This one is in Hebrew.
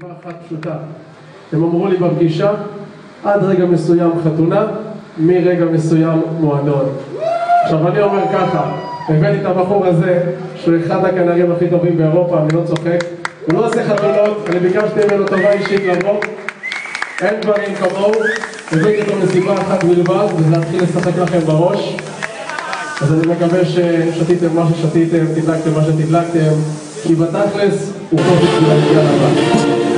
מסיבה אחת פשוטה. הם אמרו לי בפגישה, עד רגע מסוים חתונה, מרגע מסוים מועדון. עכשיו אני אומר ככה, הבאתי את הבחור הזה, שהוא אחד הכנרים הכי טובים באירופה, אני לא צוחק. הוא לא עושה חתונות, אני ביקשתי ממנו טובה אישית לבוא. אין דברים כמוהו, הבאתי אותו מסיבה אחת בלבד, וזה להתחיל לשחק לכם בראש. אז אני מקווה ששתיתם מה ששתיתם, תדלקתם מה שתדלקתם, כי בתכלס הוא טוב בשביל העניין הבא.